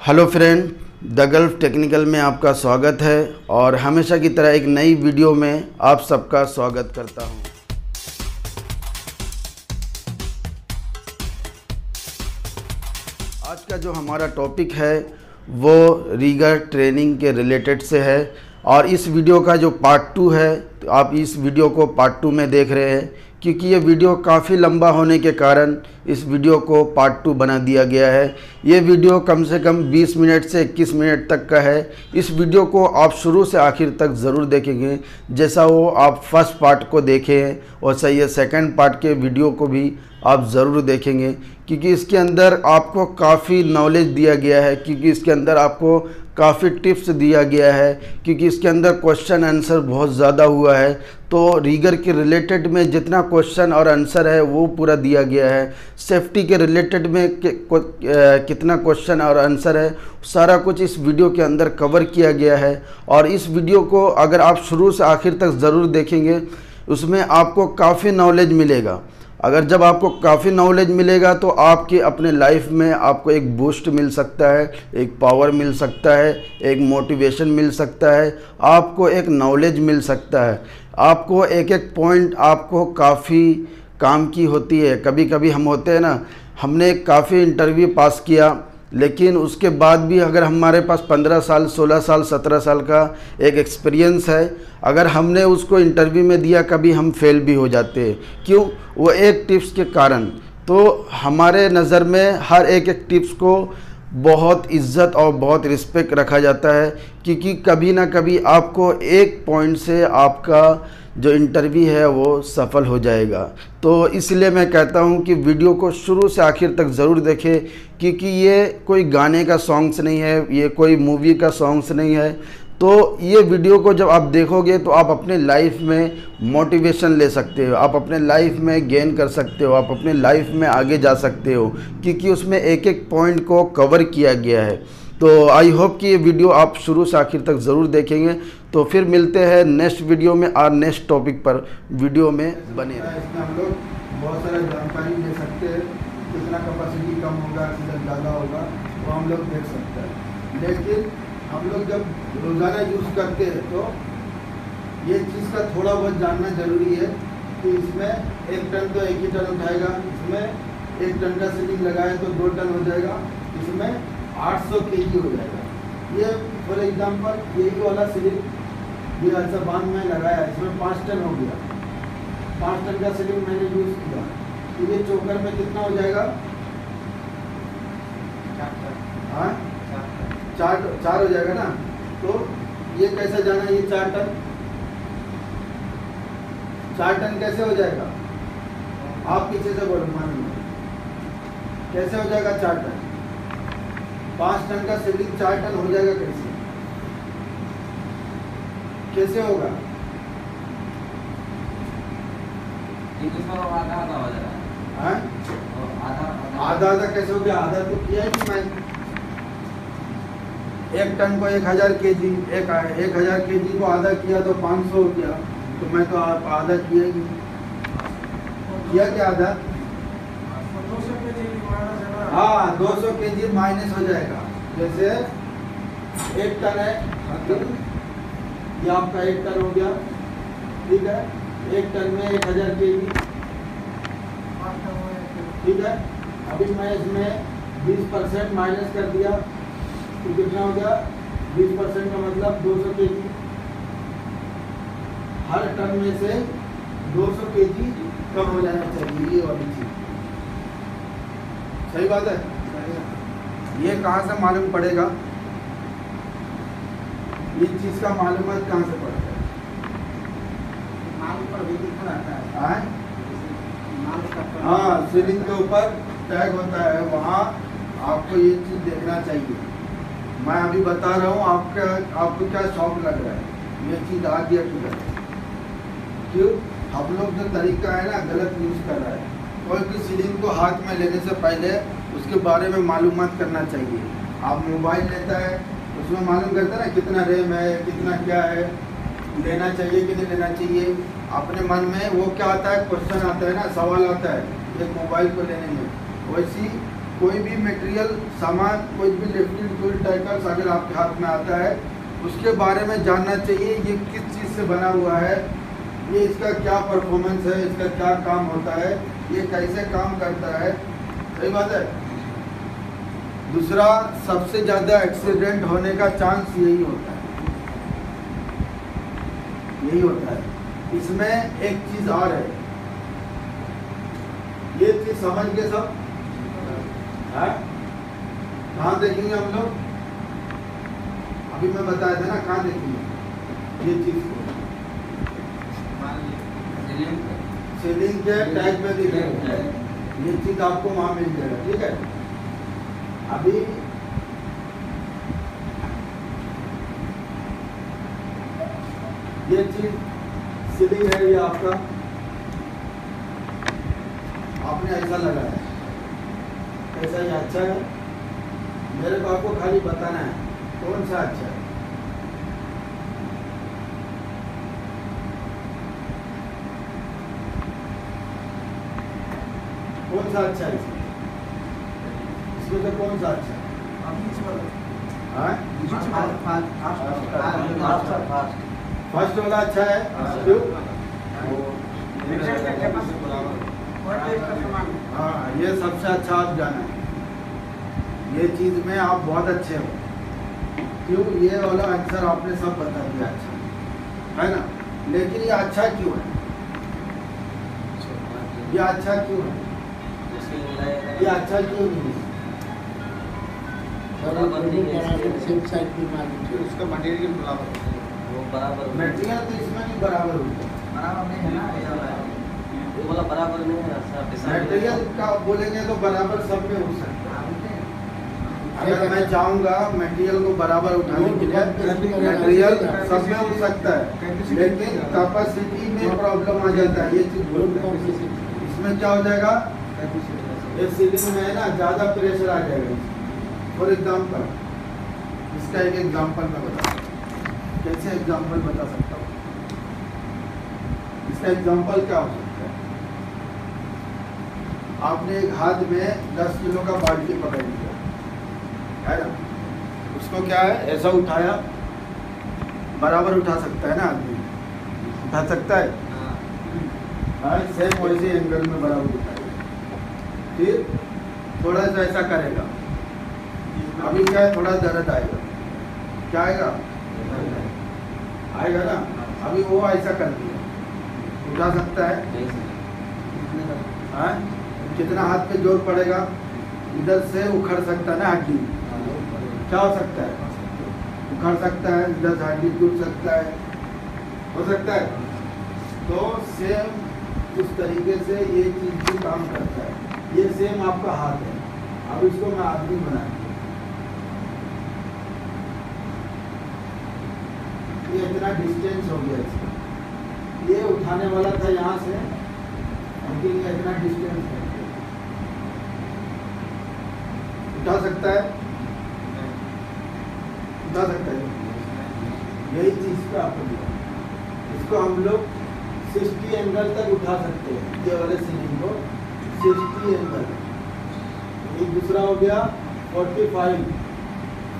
Hello friend, the Gulf technical में आपका स्वागत है और हमेशा की तरह एक नई वीडियो में आप सबका स्वागत करता हूँ। आज का जो हमारा टॉपिक है, वो रीगर ट्रेनिंग के रिलेटेड से है और इस वीडियो का जो पार्ट टू है तो आप इस वीडियो को पार्ट टू में देख रहे हैं क्योंकि ये वीडियो काफ़ी लंबा होने के कारण इस वीडियो को पार्ट टू बना दिया गया है। ये वीडियो कम से कम 20 मिनट से 21 मिनट तक का है। इस वीडियो को आप शुरू से आखिर तक ज़रूर देखेंगे। जैसा वो आप फ़र्स्ट पार्ट को देखे हैं और सही है सेकेंड पार्ट के वीडियो को भी आप ज़रूर देखेंगे, क्योंकि इसके अंदर आपको काफ़ी नॉलेज दिया गया है, क्योंकि इसके अंदर आपको काफ़ी टिप्स दिया गया है, क्योंकि इसके अंदर क्वेश्चन आंसर बहुत ज़्यादा हुआ है। तो रीगर के रिलेटेड में जितना क्वेश्चन और आंसर है, वो पूरा दिया गया है। सेफ्टी के रिलेटेड में कितना क्वेश्चन और आंसर है, सारा कुछ इस वीडियो के अंदर कवर किया गया है। और इस वीडियो को अगर आप शुरू से आखिर तक ज़रूर देखेंगे, उसमें आपको काफ़ी नॉलेज मिलेगा। अगर जब आपको काफ़ी नॉलेज मिलेगा तो आपके अपने लाइफ में आपको एक बूस्ट मिल सकता है, एक पावर मिल सकता है, एक मोटिवेशन मिल सकता है, आपको एक नॉलेज मिल सकता है। आपको एक एक पॉइंट आपको काफ़ी काम की होती है। कभी कभी हम होते हैं ना, हमने काफ़ी इंटरव्यू पास किया लेकिन उसके बाद भी अगर हमारे पास पंद्रह साल, सोलह साल, सत्रह साल का एक एक्सपीरियंस है, अगर हमने उसको इंटरव्यू में दिया, कभी हम फेल भी हो जाते। हैं क्यों? वो एक टिप्स के कारण। तो हमारे नज़र में हर एक एक टिप्स को बहुत इज़्ज़त और बहुत रिस्पेक्ट रखा जाता है, क्योंकि कभी ना कभी आपको एक पॉइंट से आपका जो इंटरव्यू है, वो सफल हो जाएगा। तो इसलिए मैं कहता हूँ कि वीडियो को शुरू से आखिर तक ज़रूर देखें, क्योंकि ये कोई गाने का सॉन्ग्स नहीं है, ये कोई मूवी का सॉन्ग्स नहीं है। तो ये वीडियो को जब आप देखोगे तो आप अपने लाइफ में मोटिवेशन ले सकते हो, आप अपने लाइफ में गेन कर सकते हो, आप अपने लाइफ में आगे जा सकते हो, क्योंकि उसमें एक एक पॉइंट को कवर किया गया है। तो आई होप कि ये वीडियो आप शुरू से आखिर तक ज़रूर देखेंगे। तो फिर मिलते हैं नेक्स्ट वीडियो में और नेक्स्ट टॉपिक पर वीडियो में बने लोग बहुत सारा जानकारी ले सकते हैं, कितना कैपेसिटी कम होगा, कितना ज़्यादा होगा, वो हम लोग देख सकते हैं। लेकिन हम लोग जब रोज़ाना यूज़ करते हैं तो ये चीज़ का थोड़ा बहुत जानना ज़रूरी है कि इसमें एक टन तो एक ही टन उठाएगा, इसमें एक टन का सीलिंग लगाए तो दो टन हो जाएगा, इसमें 800 केजी हो जाएगा। ये फॉर एग्जांपल यही वाला सीलिंग ये ऐसा बाँध में लगाया इसमें पाँच टन हो गया। पाँच टन का सीलिंग मैंने यूज़ किया। तो ये चोकर में कितना हो जाएगा? हाँ? चार चार हो जाएगा ना? तो ये कैसे जाना ये चार टन? चार टन कैसे हो जाएगा? आप पीछे से बोलो मान कैसे हो जाएगा चार टन? पाँच टन का सीलिंग चार टन हो जाएगा कैसे? कैसे होगा? हाँ? आधा आधा कैसे हो? गया आधा तो किया ही नहीं मैं एक टन को एक हज़ार के जी एक एक हज़ार के जी को आधा किया तो पाँच सौ हो गया। तो मैं तो आधा किया ही किया क्या आधा? हाँ दो सौ के जी माइनस हो जाएगा। जैसे एक टन है ये आपका एक टन हो गया, ठीक है? एक टन में एक हज़ार के जी ठीक है? अभी मैं इसमें बीस परसेंट माइनस कर दिया तो कितना हो गया? बीस परसेंट का मतलब दो सौ के जी हर टन में से दो सौ के जी कम हो जाना चाहिए, ये वाली चीज़। सही बात है। ये कहाँ से मालूम पड़ेगा? ये चीज़ का मालूम कहाँ से पड़ता है। हाँ? हाँ सीलिंग के ऊपर टैग होता है वहाँ आपको ये चीज़ देखना चाहिए। मैं अभी बता रहा हूँ आपका आपको क्या शौक लग रहा है? ये चीज़ आ गया क्यों? हम लोग जो तरीका है ना गलत यूज़ कर रहा है। कोई भी सीलिंग को हाथ में लेने से पहले उसके बारे में मालूम करना चाहिए। आप मोबाइल लेता है, उसमें मालूम करता है ना कितना रैम है, कितना क्या है, लेना चाहिए कि नहीं लेना चाहिए। अपने मन में वो क्या आता है क्वेश्चन आता है ना, सवाल आता है एक मोबाइल को लेने में। वैसी कोई भी मटेरियल सामान, कोई भी लिफ्टिंग टूल टैकर्स अगर आपके हाथ में आता है, उसके बारे में जानना चाहिए, ये किस चीज़ से बना हुआ है, ये इसका क्या परफॉर्मेंस है, इसका क्या काम होता है। ये कैसे काम करता है? सही बात है। दूसरा, सबसे ज़्यादा एक्सीडेंट होने का चांस यही होता है। यही होता है। इसमें एक चीज़ और है। ये चीज़ समझ के सब? हाँ? कहाँ देखेंगे हम लोग? अभी मैं बताया था ना, कहाँ देखेंगे? ये चीज़ को। सीलिंग के टैग में दिखेगा ये चीज़ आपको वहाँ मिल जाएगा, ठीक है? अभी ये चीज़ सीलिंग है ये आपका। आपने ऐसा लगाया कैसा ये अच्छा है। मेरे को आपको खाली बताना है, कौन सा अच्छा है? कौन सा अच्छा है इसमें? से कौन सा अच्छा है? हाँ? फ़र्स्ट वाला अच्छा है क्यों? हाँ ये सबसे अच्छा आप जाना है। ये चीज़ में आप बहुत अच्छे हो। क्यों? ये वाला आंसर आपने सब बता दिया अच्छा। है ना? लेकिन ये अच्छा क्यों है? ये अच्छा क्यों है? ये अच्छा क्यों नहीं है? उसका मटेरियल बराबर है। मटेरियल तो इसमें नहीं बराबर होता बराबर नहीं है ना? ये वो वाला बराबर नहीं है सब मटेरियल का बोलेंगे तो बराबर सब में हो सकता है। अगर मैं चाहूँगा मटेरियल को बराबर उठाने के लिए मटेरियल सब में हो सकता है। लेकिन कैपेसिटी में प्रॉब्लम आ जाता है ये चीज़ इसमें क्या हो जाएगा? ये सीलिंग में है ना ज़्यादा प्रेशर आ जाएगा फॉर एग्ज़ाम्पल इसका एक एग्ज़ाम्पल मैं बता कैसे एग्ज़ाम्पल बता सकता हूँ? इसका एग्ज़ाम्पल क्या हो सकता है? आपने एक हाथ में 10 किलो का बाल्टी पकड़ लिया। है ना? उसको क्या है? ऐसा उठाया बराबर उठा सकता है ना आदमी? उठा सकता है? हाँ। सेम वैसे एंगल में बराबर उठाएगा फिर थोड़ा सा ऐसा करेगा। अभी क्या है? थोड़ा दर्द आएगा। क्या आएगा? आएगा ना? अभी वो ऐसा कर दिया। उठा सकता है? हाँ? कितना हाथ पे ज़ोर पड़ेगा? इधर से उखड़ सकता है ना हड्डी? क्या हो सकता है? उखड़ सकता है इधर से हड्डी टूट सकता है। हो सकता है? तो सेम उस तरीके से ये चीज़ भी काम करता है। ये सेम आपका हाथ है। अब इसको मैं आदमी बना ये इतना डिस्टेंस हो गया इसका। ये उठाने वाला था यहाँ से। लेकिन ये इतना डिस्टेंस है। उठा सकता है? उठा सकता है। यही चीज़ पे आपको दिया। इसको हम लोग सिक्सटी एंगल तक उठा सकते हैं। ये वाले सीलिंग को। सिक्सटी एक दूसरा हो गया forty five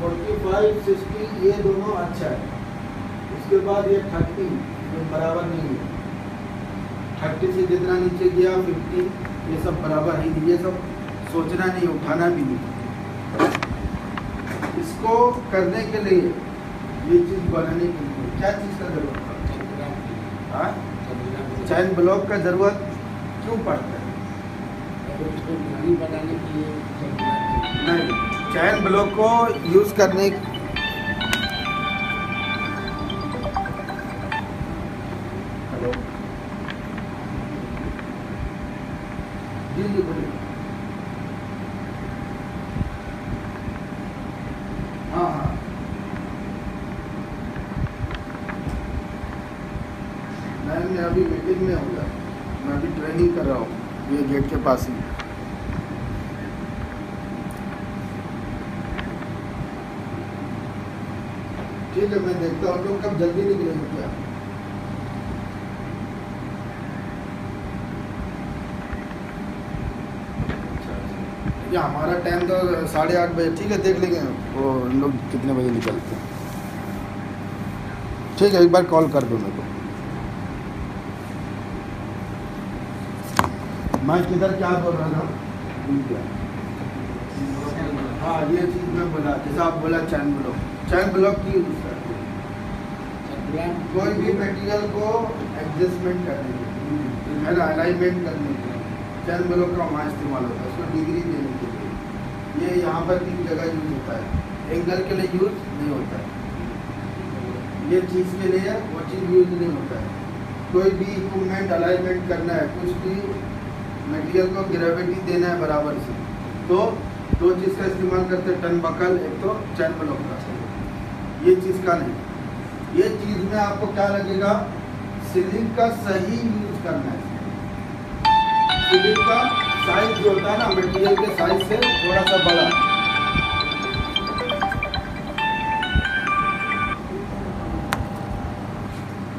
forty five sixty ये दोनों अच्छा है। उसके बाद ये थर्टी ये बराबर नहीं है। थर्टी से जितना नीचे गया फिफ्टी ये सब बराबर ही। नहीं ये सब सोचना नहीं उठाना भी नहीं। इसको करने के लिए ये चीज़ बनाने के लिए। क्या चीज़ का ज़रूरत है? हाँ? चैन ब्लॉक का ज़रूरत क्यों पड़ता है? नहीं चैन ब्लॉक को यूज़ करने हेलो। जी जी बोलिए। हाँ हाँ। मैं मैं अभी मीटिंग में हूँ मैं अभी ट्रेनिंग कर रहा हूँ। ये गेट के पास ही। ठीक है मैं देखता हूँ लोग कब जल्दी निकलेंगे क्या? अच्छा, अच्छा। हमारा टाइम तो साढ़े आठ बजे ठीक है देख लेंगे वो लोग कितने बजे निकलते हैं? ठीक है एक बार कॉल कर दो मेरे को। मैं किधर क्या बोल रहा था? हाँ ये चीज़ मैं बोला, जैसे आप बोला चैन ब्लॉक चैन ब्लॉक की कोई भी मटेरियल को एडजस्टमेंट करने के लिए अलाइनमेंट करने के लिए चैन ब्लॉक का वहाँ इस्तेमाल होता है, उसको डिग्री देने के लिए। ये यहाँ पर तीन जगह यूज़ होता है एंगल के लिए यूज़ नहीं होता है। ये चीज़ के लिए, वो चीज़ यूज़ नहीं होता है। कोई भी इक्विपमेंट अलाइनमेंट करना है, कुछ भी मटेरियल को ग्रेविटी देना है बराबर से। तो दो चीज़ का इस्तेमाल करते हैं टन बकल एक तो चैन ब्लॉक का। ये चीज़ का नहीं। ये चीज़ में आपको क्या लगेगा? सीलिंग का सही यूज़ करना है। सीलिंग का साइज़ जो होता है ना मटेरियल के साइज़ से थोड़ा सा बड़ा।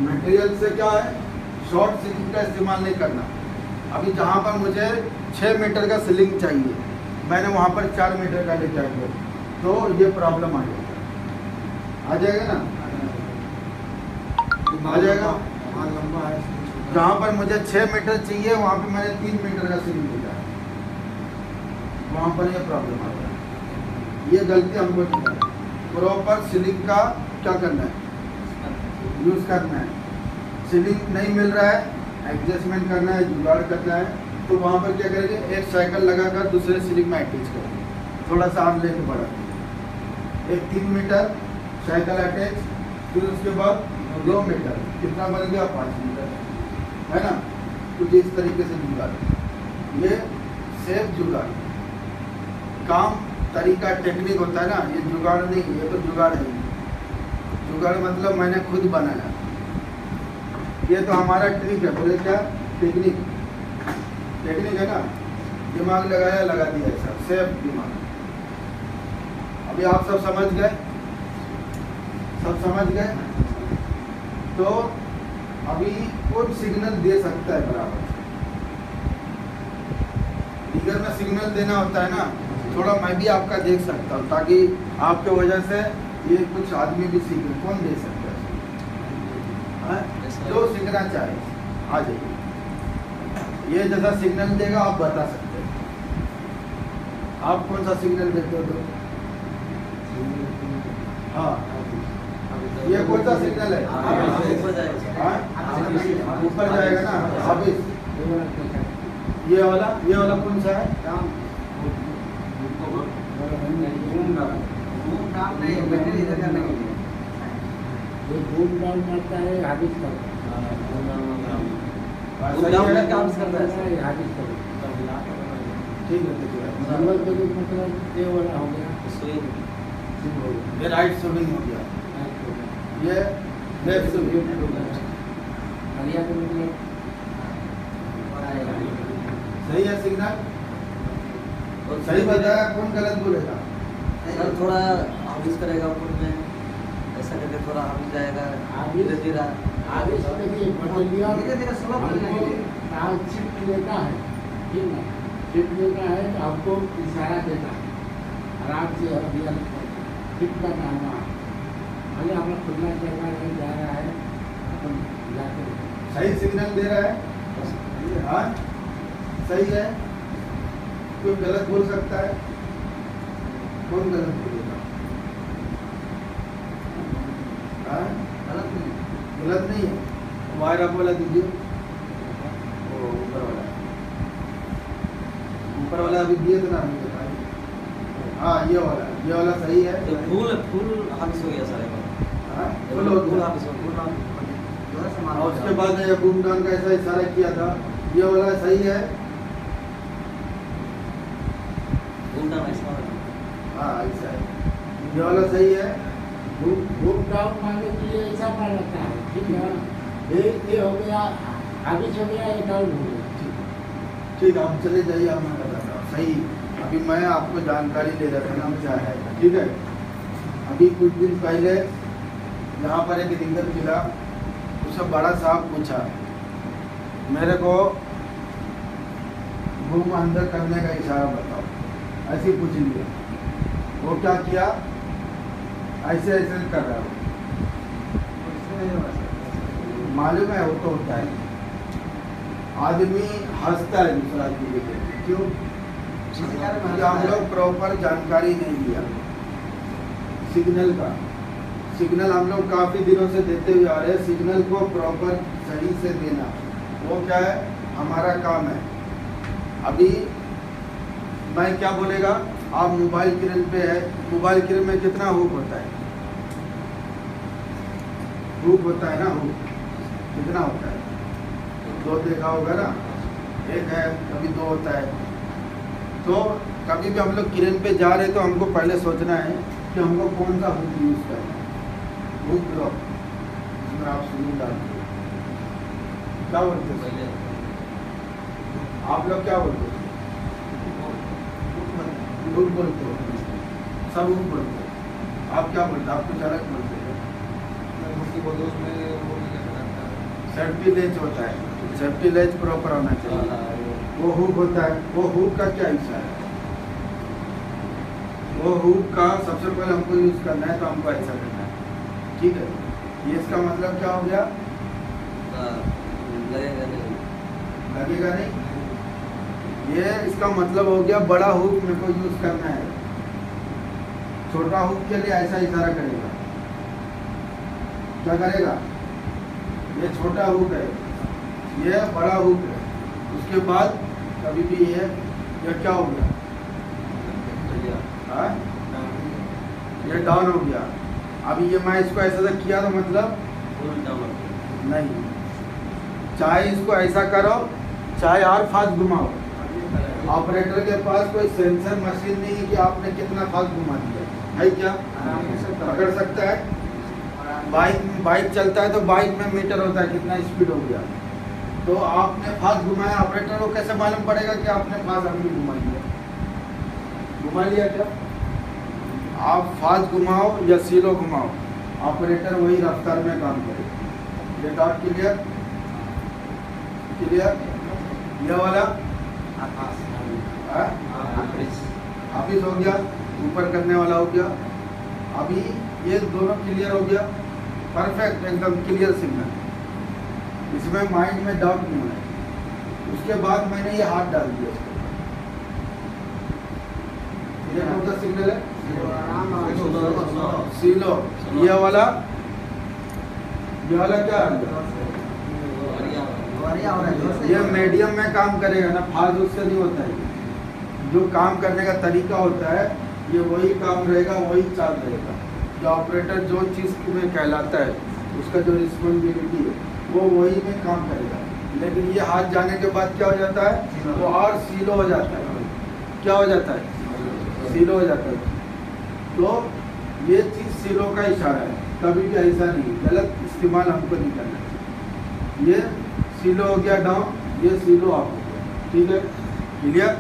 मटेरियल से क्या है? शॉर्ट सीलिंग का इस्तेमाल नहीं करना। अभी जहाँ पर मुझे छः मीटर का सीलिंग चाहिए, मैंने वहाँ पर चार मीटर का लेके आ तो ये प्रॉब्लम आ जाएगा। आ जाएगा ना? आ जाएगा? लंबा है जहाँ पर मुझे छः मीटर चाहिए, वहाँ पर मैंने तीन मीटर का सीलिंग लिया है वहाँ पर ये प्रॉब्लम आ है ये गलती हमको नहीं प्रॉपर सीलिंग का क्या करना है? यूज़ करना है। सीलिंग नहीं मिल रहा है। एडजस्टमेंट करना है, जुगाड़ करना है तो वहाँ पर क्या करेंगे, एक साइकिल लगाकर दूसरे सीलिंग में अटैच करेंगे। थोड़ा सा आग लेके बढ़ा। एक तीन मीटर साइकिल अटैच फिर उसके बाद दो मीटर कितना बन गया पाँच मीटर है ना? कुछ इस तरीके से जुगाड़। ये सेफ़ जुगाड़। काम, तरीका टेक्निक होता है ना, ये जुगाड़ नहीं, ये तो जुगाड़ है। जुगाड़ मतलब मैंने खुद बनाया। ये तो हमारा ट्रिक है, बोले क्या? टेक्निक टेक्निक है ना? दिमाग लगाया, लगा दिया ऐसा सेफ़ दिमाग। अभी आप सब समझ गए? सब समझ गए? तो अभी कौन सिग्नल दे सकता है बराबर? फिगर में सिग्नल देना होता है ना, थोड़ा मैं भी आपका देख सकता हूँ, ताकि आपके वजह से ये कुछ आदमी भी सीखे कौन दे सकता? जो सीखना चाहे आ जाइए। ये जैसा सिग्नल देगा आप बता सकते हैं। आप कौन सा सिग्नल देते हो तो? हाँ। ये कौन सा सिग्नल है? ऊपर जाएगा हाँ? ऊपर जाएगा ना? हाफिज ये वाला? ये वाला कौन सा है? काम नहीं डाउन करता है। सही डाउन है? करके हाबिस करता है है हाबिस करता ठीक है ठीक है नंबर के भी मतलब ये वाला हो गया सुई हो गया ये राइट स्विंग हो गया राइट हो गया ये लेफ़्ट स्विंग हरिया के मतलब सही है सिग्नल सही बताया कौन गलत बोलेगा? सर थोड़ा हाबिस करेगा में। ऐसा करके थोड़ा हाबिस जाएगा धीरे आगे से देखिए बटलिया के शिफ्ट लेता है ठीक ना शिफ्ट लेता है तो हमको इशारा देता है। आराम से शिफ्ट करना है। वहाँ भले हमें खुलना चलना नहीं जा रहा है अपन जाते हैं। सही सिग्नल दे रहा है? हाँ सही है? कोई गलत बोल सकता है? कौन गलत बोलेगा? हाँ गलत नहीं है। वायर आप वाला दीजिए। ऊपर वाला। ऊपर वाला अभी दिए थे ना अभी बताइए हाँ ये वाला। ये वाला सही है। तो फूल फूल हाबिस हो गया सारे हाँ फुल फूल हो फूल है और उसके बाद ये बूम डाउन का ऐसा इशारा किया था। ये वाला सही है। ऐसा हाँ ऐसा है। ये वाला सही है। घूम घूम डाउन मारने के लिए ऐसा मार लगता है। ठीक है। ये ये हो गया हाबिस हो गया ये डाउन हो गया ठीक है आप चले जाइए अब मैं बताता हूँ। सही। अभी मैं आपको जानकारी दे रहा था क्या है। ठीक है? अभी कुछ दिन पहले यहाँ पर एक दिक्कत मिला। उससे बड़ा साहब पूछा, मेरे को घूम अंदर करने का इशारा बताओ। ऐसे पूछ लिया। वो क्या किया? ऐसे ऐसे कर रहा है। मालूम है वो तो होता है आदमी हंसता है दूसरा आदमी के लिए। क्यों? क्योंकि हम लोग प्रॉपर जानकारी नहीं लिया सिग्नल का। सिग्नल हम लोग काफ़ी दिनों से देते हुए आ रहे हैं। सिग्नल को प्रॉपर सही से देना। वो क्या है? हमारा काम है। अभी मैं क्या बोलेगा? आप मोबाइल किरण पे है। मोबाइल किरण में कितना हुक होता है? हुक होता है ना हुक कितना होता है? दो देखा होगा ना? एक है कभी दो होता है। तो कभी भी हम लोग किरण पे जा रहे तो हमको पहले सोचना है कि हमको कौन सा हुक यूज़ करना है। हुक ड्रॉप इसमें आप सुनी डालते हो। क्या बोलते हो? पहले। आप लोग क्या बोलते हो? हुक बोलते हो। सब हुक बोलते हो। आप क्या बोलते हो? आप कुछ अलग बोलते हो। सेफ्टी लेज होता है। सेफ्टी लेज प्रॉपर होना चाहिए। वो हुक होता है। वो हुक का क्या हिस्सा है? वो हुक का सबसे पहले हमको यूज़ करना है तो हमको ऐसा करना है। ठीक है? ये इसका मतलब क्या हो गया? लगेगा नहीं। लगेगा नहीं? ये इसका मतलब हो गया बड़ा हुक मेरे को यूज़ करना है। छोटा हुक के लिए ऐसा इशारा करेगा। क्या करेगा? ये छोटा हुक है, ये बड़ा हुक है। उसके बाद कभी भी ये ये क्या हो गया? हाँ? ये डाउन हो गया। अभी ये मैं इसको ऐसा ऐसा किया तो मतलब नहीं। चाहे इसको ऐसा करो, चाहे और फास्ट घुमाओ। ऑपरेटर के पास कोई सेंसर मशीन नहीं है कि आपने कितना फास्ट घुमा दिया। है क्या? पकड़ सकता है? बाइक बाइक चलता है तो बाइक में मीटर होता है, कितना स्पीड हो गया। तो आपने फास्ट घुमाया ऑपरेटर को कैसे मालूम पड़ेगा कि आपने फास्ट अभी घुमा लिया? घुमा लिया क्या? आप फास्ट घुमाओ या सीलो घुमाओ ऑपरेटर वही रफ्तार में काम करेगा ये डॉट क्लियर क्लियर ये वाला? हाँ? हाफिज हो गया, ऊपर करने वाला हो गया। अभी ये दोनों क्लियर हो गया। परफेक्ट एकदम क्लियर सिग्नल इसमें माइंड में डाउट नहीं होना उसके बाद मैंने ये हाथ डाल दिया इसके ये कौन सा सिग्नल है? सीलो ये वाला? ये वाला क्या ये मीडियम में काम करेगा ना फास्ट उससे नहीं होता है। जो काम करने का तरीका होता है ये वही काम रहेगा वही चाल रहेगा। जो ऑपरेटर जो चीज़ में कहलाता है उसका जो रिस्पॉन्सिबिलिटी है वो वही में काम करेगा। लेकिन ये हाथ जाने के बाद क्या हो जाता है? वो और सीलो हो जाता है। क्या हो जाता है? सीलो हो जाता है। तो ये चीज़ सीलो का इशारा है। कभी भी ऐसा नहीं गलत इस्तेमाल हमको नहीं करना चाहिए। ये सीलो हो गया डाउन ये सीलो अप हो गया। ठीक है? क्लियर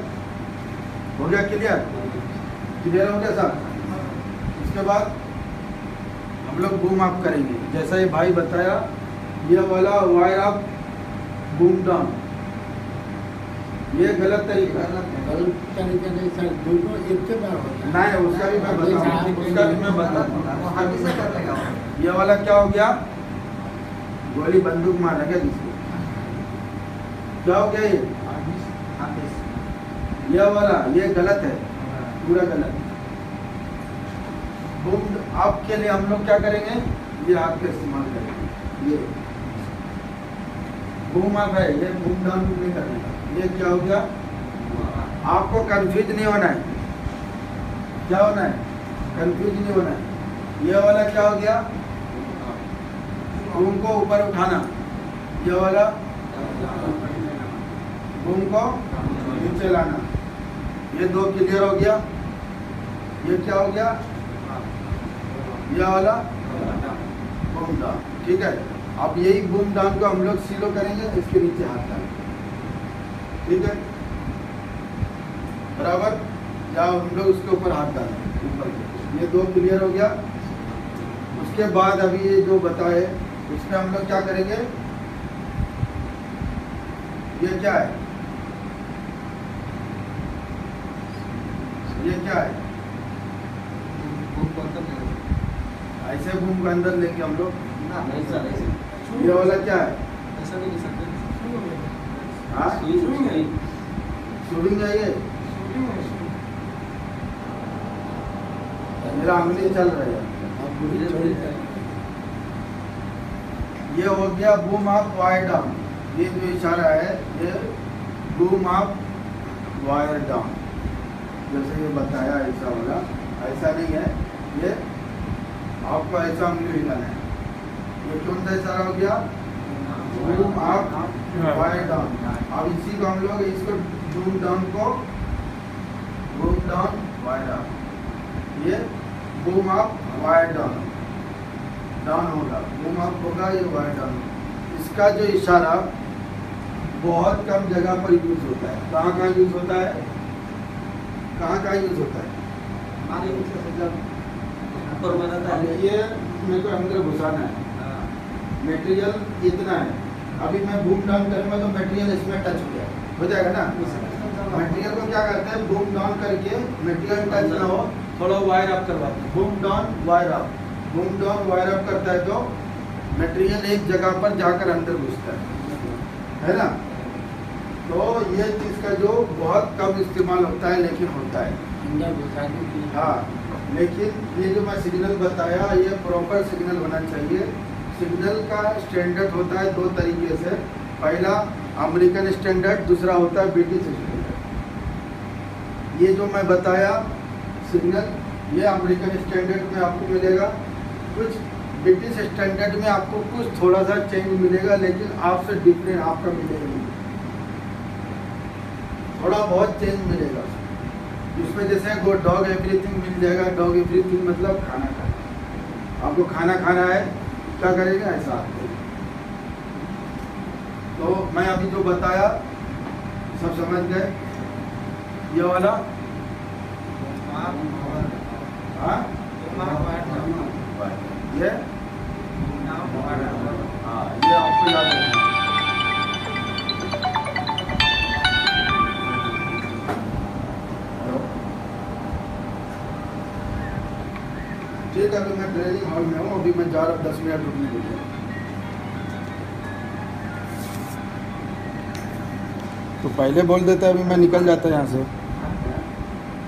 हो गया क्लियर क्लियर हो गया साहब इसके बाद हम लोग बूम अप करेंगे। जैसा ये भाई बताया ये वाला वायर अप बूम डाउन ये गलत तरीका है। गलत तरीके से सर दोनों एक के बार होता है। नहीं उसका भी मैं बताऊँ। उसका भी मैं बताऊँ। ये वाला क्या हो गया? गोली बंदूक मार लगे किसी क्या हो गया ये? ये वाला ये गलत है। पूरा गलत। बूम अप के लिए हम लोग क्या करेंगे? ये हाथ का इस्तेमाल करेंगे। ये। अप है, ये डाउन नहीं करने का ये क्या हो गया? आपको कंफ्यूज नहीं होना है। क्या होना है? कंफ्यूज नहीं होना है। ये वाला क्या हो गया? बूम को ऊपर उठाना। ये वाला? बूम को नीचे लाना। ये दो क्लियर हो गया। ये क्या हो गया? ये वाला बूम ठीक है? अब यही डाउन को हम लोग सीलो करेंगे, इसके नीचे हाथ डालेंगे ठीक है? बराबर? या हम लोग उसके ऊपर हाथ डालेंगे ऊपर ये दो क्लियर हो गया। उसके बाद अभी ये जो बताए, उसमें हम लोग क्या करेंगे? ये क्या है? ये क्या है? ऐसे घूम के अंदर लेंगे हम लोग। नहीं सर ऐसे। ये वाला क्या? है ऐसा नहीं सकते। हाँ? सुई शूटिंग है ये? मेरा अंगली चल रहा है। ये हो गया बूम अप वायर डाउन ये जो इशारा है ये बूम अप वायर डाउन जैसे ये बताया ऐसा वाला। ऐसा नहीं है। ये आपको ऐसा उंगली हिलाना है। ये कौन सा इशारा हो गया? बूम अप वायर डाउन अब इसी को हम लोग इसको बूम डाउन को बूम डाउन वायर अप ये boom up wire down down होगा। बूम अप होगा, ये वायर डाउन इसका जो इशारा बहुत कम जगह पर यूज़ होता है। कहाँ कहाँ यूज़ होता है? कहाँ कहाँ यूज़ होता है? मतलब है ये मेरे को अंदर घुसाना है। हाँ, मटेरियल इतना है। अभी मैं बूम डाउन करूँगा तो मटेरियल इसमें टच हो गया। हो जाएगा ना? मटेरियल को क्या करते हैं? बूम डाउन करके मटेरियल टच ना हो। थोड़ा वायर अप करवाते हैं। Boom down wire up boom down wire up करता है तो मटेरियल एक जगह पर जाकर अंदर घुसता है। है ना? तो ये चीज़ का जो बहुत कम इस्तेमाल होता है लेकिन होता है। अंदर घुसाने की। हाँ। लेकिन ये जो मैं सिग्नल बताया, ये प्रॉपर सिग्नल होना चाहिए। सिग्नल का स्टैंडर्ड होता है दो तरीके से। पहला अमेरिकन स्टैंडर्ड दूसरा होता है ब्रिटिश स्टैंडर्ड ये जो मैं बताया सिग्नल ये अमेरिकन स्टैंडर्ड में आपको मिलेगा। कुछ ब्रिटिश स्टैंडर्ड में आपको कुछ थोड़ा सा चेंज मिलेगा, लेकिन आपसे डिफरेंट आपका मिलेगा। थोड़ा बहुत चेंज मिलेगा। इसमें जैसे गो डॉग एवरीथिंग मिल जाएगा डॉग एवरीथिंग मतलब खाना खाना आपको खाना खाना है क्या करेगा? ऐसा। तो मैं अभी जो बताया सब समझ गए? ये वाला? हाँ। ये? रहा हूँ दस मिनट रुकने लिए तो पहले बोल देते अभी मैं निकल जाता यहाँ से।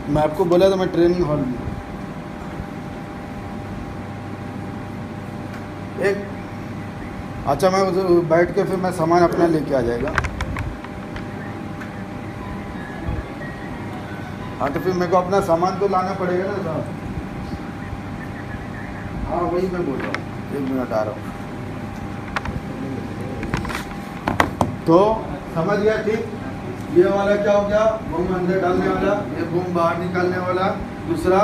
मैं आपको बोला था मैं ट्रेनिंग हॉल में। एक अच्छा मैं उधर बैठ के फिर मैं सामान अपना लेके आ जाएगा। हाँ तो फिर मेरे को अपना सामान तो लाना पड़ेगा ना साहब। हाँ वही मैं बोल रहा हूँ। एक मिनट आ रहा हूँ। तो समझ गया ठीक? ये वाला क्या हो गया? बम अंदर डालने वाला, ये बम बाहर निकालने वाला। दूसरा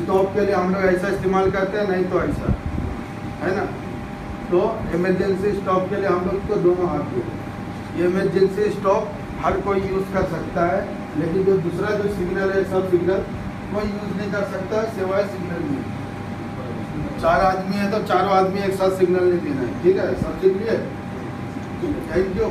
स्टॉप के लिए हम लोग ऐसा इस्तेमाल करते हैं, नहीं तो ऐसा। है ना? तो इमरजेंसी स्टॉप के लिए हम लोग को दोनों हाथ में ये इमरजेंसी स्टॉप हर कोई यूज़ कर सकता है, लेकिन जो दूसरा जो सिग्नल है, सब सिग्नल कोई यूज़ नहीं कर सकता, सिवाय सिग्नल चार आदमी है तो चारों आदमी एक साथ सिग्नल नहीं देना है। ठीक है? सब ठीक लिए थैंक यू